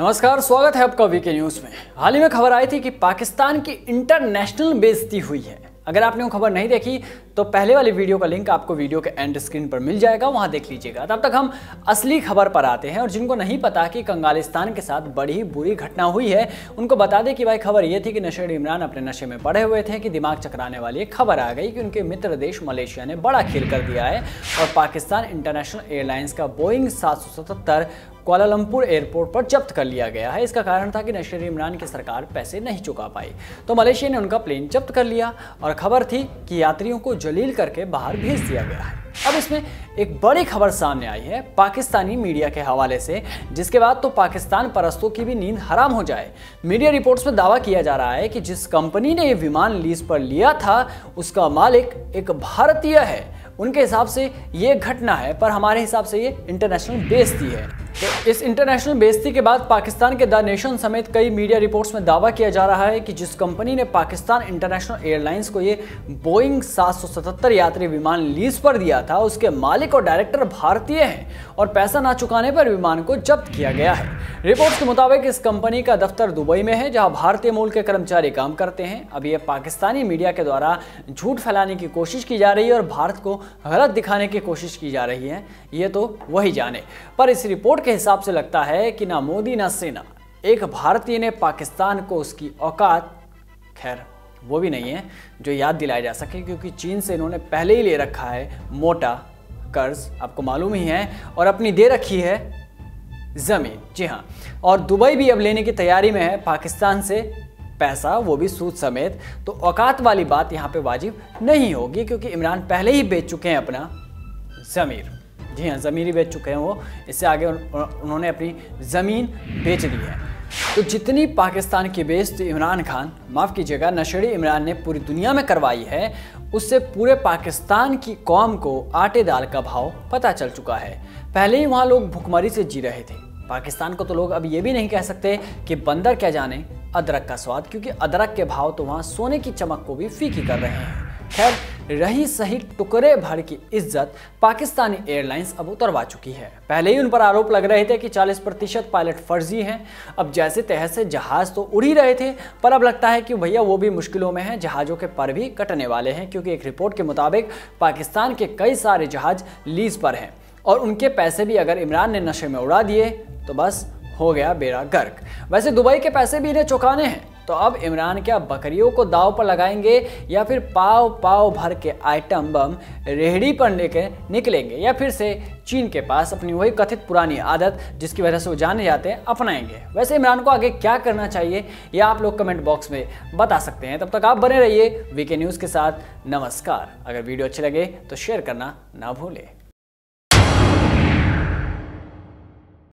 नमस्कार, स्वागत है आपका वीके न्यूज़ में। हाल ही में खबर आई थी कि पाकिस्तान की इंटरनेशनल बेजती हुई है। अगर आपने वो खबर नहीं देखी तो पहले वाली वीडियो का लिंक आपको वीडियो के एंड स्क्रीन पर मिल जाएगा, वहाँ देख लीजिएगा। तब तक हम असली खबर पर आते हैं और जिनको नहीं पता कि कंगालिस्तान के साथ बड़ी बुरी घटना हुई है, उनको बता दें कि भाई खबर ये थी कि नशेर इमरान अपने नशे में पड़े हुए थे कि दिमाग चकराने वाली खबर आ गई कि उनके मित्र देश मलेशिया ने बड़ा खेल कर दिया है और पाकिस्तान इंटरनेशनल एयरलाइंस का बोइंग सात कोलालंपुर एयरपोर्ट पर जब्त कर लिया गया है। इसका कारण था कि नशर इमरान की सरकार पैसे नहीं चुका पाई। तो मलेशिया ने उनका प्लेन जब्त कर लिया और खबर थी कि यात्रियों को जलील करके बाहर भेज दिया गया है। अब इसमें एक बड़ी खबर सामने आई है पाकिस्तानी मीडिया के हवाले से, जिसके बाद तो पाकिस्तान परस्तों की भी नींद हराम हो जाए। मीडिया रिपोर्ट्स में दावा किया जा रहा है कि जिस कंपनी ने ये विमान लीज पर लिया था, उसका मालिक एक भारतीय है। उनके हिसाब से ये घटना है, पर हमारे हिसाब से ये इंटरनेशनल बेइज्जती है। इस इंटरनेशनल बेइज्जती के बाद पाकिस्तान के द नेशन समेत कई मीडिया रिपोर्ट्स में दावा किया जा रहा है कि जिस कंपनी ने पाकिस्तान इंटरनेशनल एयरलाइंस को ये बोइंग 777 यात्री विमान लीज पर दिया था, उसके मालिक और डायरेक्टर भारतीय हैं और पैसा ना चुकाने पर विमान को जब्त किया गया है। रिपोर्ट्स के मुताबिक इस कंपनी का दफ्तर दुबई में है, जहाँ भारतीय मूल के कर्मचारी काम करते हैं। अब यह पाकिस्तानी मीडिया के द्वारा झूठ फैलाने की कोशिश की जा रही है और भारत को गलत दिखाने की कोशिश की जा रही है, ये तो वही जाने। पर इस रिपोर्ट के हिसाब से लगता है कि ना मोदी, ना सेना। एक भारतीय ने पाकिस्तान को उसकी औकात, खैर, वो भी नहीं है जो याद दिलाया जा सके, क्योंकि चीन से इन्होंने पहले ही ले रखा है मोटा कर्ज, आपको मालूम ही है, और अपनी दे रखी है ज़मीन। जी हाँ और दुबई भी अब लेने की तैयारी में है, पाकिस्तान से पैसा, वो भी सूद समेत तो औकात वाली बात यहाँ पे वाजिब नहीं होगी, क्योंकि इमरान पहले ही बेच चुके हैं अपना ज़मीर जी हाँ ज़मीन ही बेच चुके हैं वो। इससे आगे उन्होंने अपनी ज़मीन बेच दी है। तो जितनी पाकिस्तान की बेइज्जती इमरान खान, माफ़ कीजिएगा, नशेड़ी इमरान ने पूरी दुनिया में करवाई है, उससे पूरे पाकिस्तान की कौम को आटे दाल का भाव पता चल चुका है। पहले ही वहाँ लोग भुखमरी से जी रहे थे। पाकिस्तान को तो लोग अब ये भी नहीं कह सकते कि बंदर क्या जाने अदरक का स्वाद, क्योंकि अदरक के भाव तो वहाँ सोने की चमक को भी फीकी कर रहे हैं। खैर रही सही टुकड़े भर की इज़्ज़त पाकिस्तानी एयरलाइंस अब उतरवा चुकी है। पहले ही उन पर आरोप लग रहे थे कि 40 प्रतिशत पायलट फर्जी हैं। अब जैसे तहत से जहाज़ तो उड़ ही रहे थे, पर अब लगता है कि भैया वो भी मुश्किलों में हैं, जहाज़ों के पर भी कटने वाले हैं, क्योंकि एक रिपोर्ट के मुताबिक पाकिस्तान के कई सारे जहाज़ लीज पर हैं। और उनके पैसे भी अगर इमरान ने नशे में उड़ा दिए तो बस हो गया बेड़ा गर्क। वैसे दुबई के पैसे भी इन्हें चुकाने हैं। तो अब इमरान क्या बकरियों को दाव पर लगाएँगे या फिर पाव पाव भर के आइटम बम रेहड़ी पर लेकर निकलेंगे या फिर से चीन के पास अपनी वही कथित पुरानी आदत जिसकी वजह से वो जाने जाते हैं अपनाएँगे? वैसे इमरान को आगे क्या करना चाहिए यह आप लोग कमेंट बॉक्स में बता सकते हैं। तब तक आप बने रहिए वीके न्यूज़ के साथ। नमस्कार। अगर वीडियो अच्छे लगे तो शेयर करना ना भूलें।